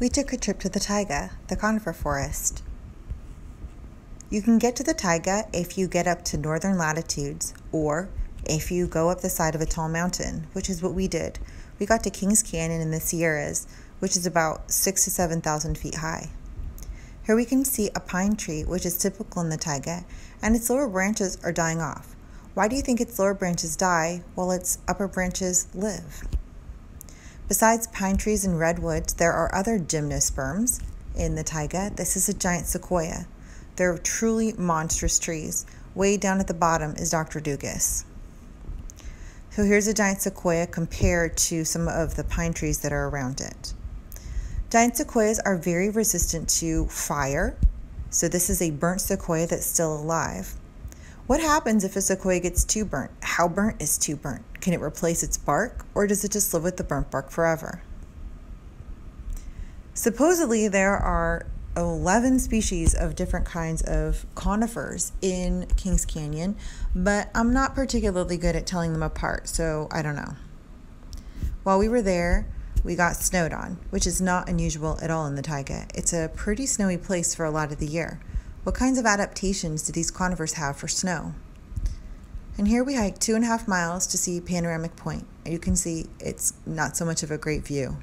we took a trip to the taiga, the conifer forest. You can get to the taiga if you get up to northern latitudes or if you go up the side of a tall mountain, which is what we did. We got to Kings Canyon in the Sierras, which is about six to 7,000 feet high. Here we can see a pine tree, which is typical in the taiga, and its lower branches are dying off. Why do you think its lower branches die while its upper branches live? Besides pine trees and redwoods, there are other gymnosperms in the taiga. This is a giant sequoia. They're truly monstrous trees. Way down at the bottom is Dr. Dugas. So here's a giant sequoia compared to some of the pine trees that are around it. Giant sequoias are very resistant to fire. So this is a burnt sequoia that's still alive. What happens if a sequoia gets too burnt? How burnt is too burnt? Can it replace its bark or does it just live with the burnt bark forever? Supposedly, there are 11 species of different kinds of conifers in Kings Canyon, but I'm not particularly good at telling them apart, so I don't know. While we were there, we got snowed on, which is not unusual at all in the taiga. It's a pretty snowy place for a lot of the year. What kinds of adaptations do these conifers have for snow? And here we hike two and a half miles to see Panoramic Point. You can see it's not so much of a great view.